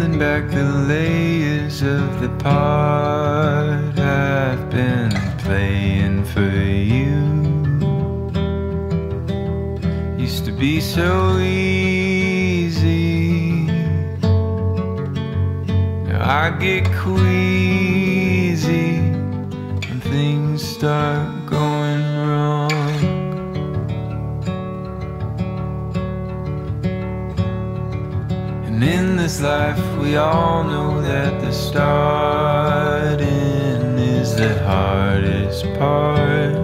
peeling back the layers of the part I've been playing for you. Used to be so easy. Now I get queasy when things start going And in this life, we all know that the starting is the hardest part.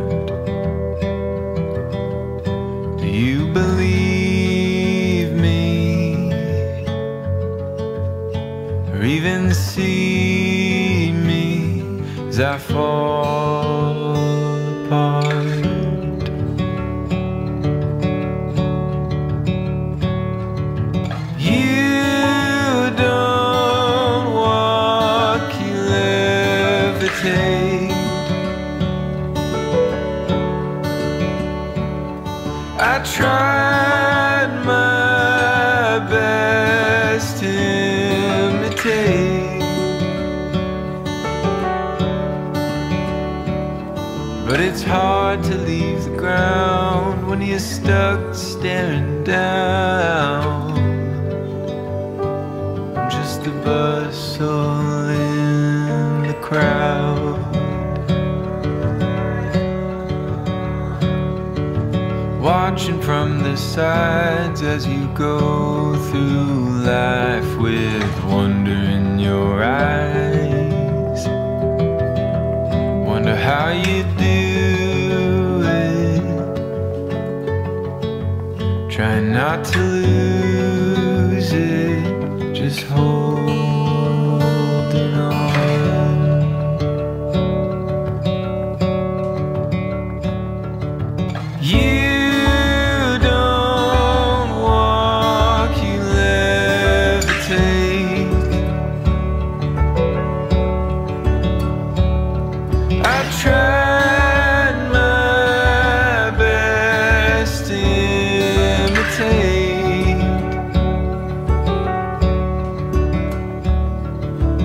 Do you believe me? Or even see me as I fall I tried my best to imitate, but it's hard to leave the ground when you're stuck staring down. I'm just a bustle in the crowd. Watching from the sides as you go through life with wonder in your eyes. Wonder how you do it. Try not to lose it, just holding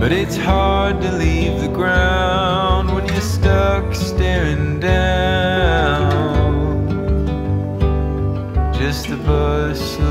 but it's hard to leave the ground when you're stuck staring down. Just the crowd.